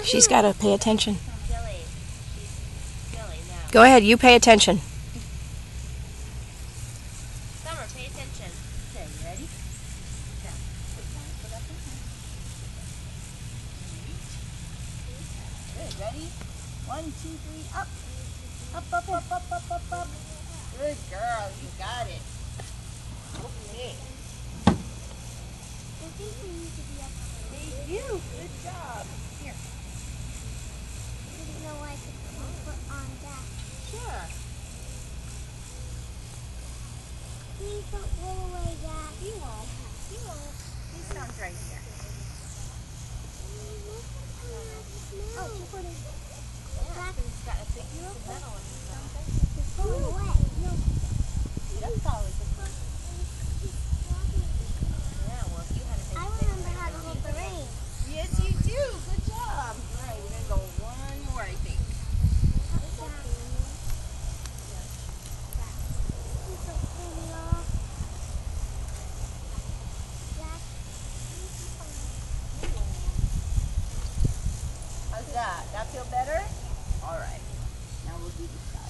She's got to pay attention. Silly. She's silly now. Go ahead, you pay attention. Summer, pay attention. Okay, you ready? Now, put down, put up your hand. Good, ready? One, two, three, up. Up, up, up, up, up, up, up. Good girl, you got it. Okay. Thank you. Good job. Here. Sure. You won't. These stones right here. Oh, yeah, it's oh, got a big metal in it. That's always a good. Yeah, well, if you had a big I remember how to hold the ring. Yes, you do. Good job. All right, we're going to go one more, I think. How's that? That feel better? All right. Now we'll do the.